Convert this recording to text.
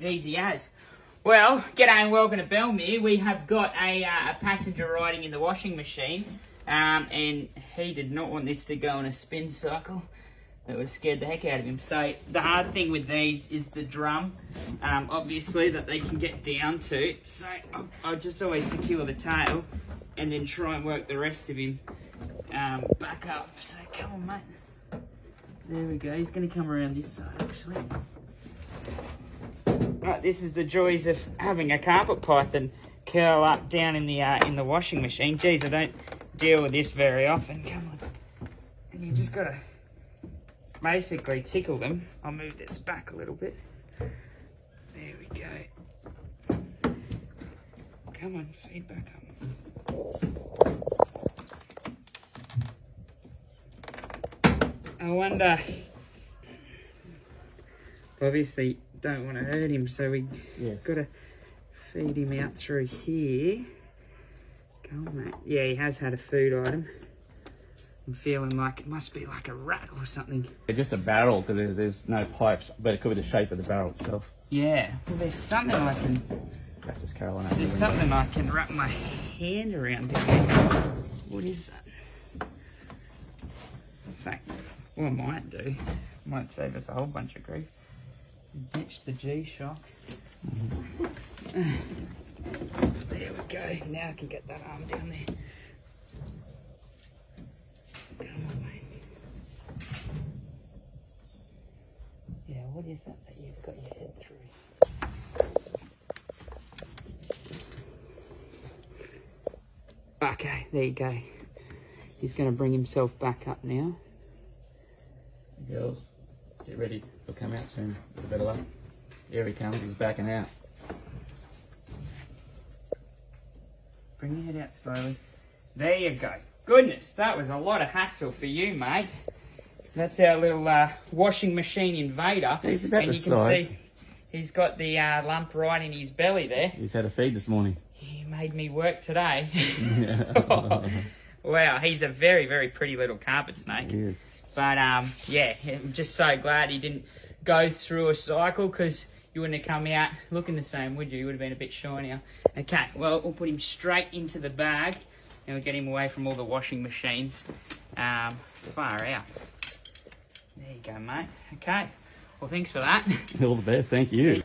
Easy as. Well, g'day and welcome to Bellmere. We have got a, uh, a passenger riding in the washing machine, um, and he did not want this to go on a spin cycle. That was scared the heck out of him. So the hard thing with these is the drum, um, obviously, that they can get down to. So I, I just always secure the tail and then try and work the rest of him um, back up. So come on, mate. There we go. He's going to come around this side, actually. Right, this is the joys of having a carpet python curl up down in the uh, in the washing machine. Geez, I don't deal with this very often. Come on, and you just gotta basically tickle them. I'll move this back a little bit. There we go. Come on, feed back up. I wonder. Obviously, don't want to hurt him, so we Yes. got to feed him out through here. Go on, mate. Yeah, he has had a food item. I'm feeling like it must be like a rat or something. It's just a barrel because there's, there's no pipes, but it could be the shape of the barrel itself. Yeah. Well, there's something I can. That's just Carolina. There's something I can wrap my hand around. What is that? In fact, what I might do, might save us a whole bunch of grief. Ditch the G-Shock. There we go. Now I can get that arm down there. Come on, mate. Yeah, what is that that you've got your head through? Okay, there you go. He's going to bring himself back up now. Girls, get ready. He'll come out soon with a better luck. Here he comes. He's backing out. Bring your head out slowly. There you go. Goodness, that was a lot of hassle for you, mate. That's our little uh, washing machine invader. He's about and you can size. see he's got the uh, lump right in his belly there. He's had a feed this morning. He made me work today. wow, he's a very, very pretty little carpet snake. He is. But um, yeah, I'm just so glad he didn't go through a cycle because you wouldn't have come out looking the same, would you? You would have been a bit shinier. Okay, well, we'll put him straight into the bag and we'll get him away from all the washing machines. Um, far out. There you go, mate. Okay, well, thanks for that. All the best. Thank you.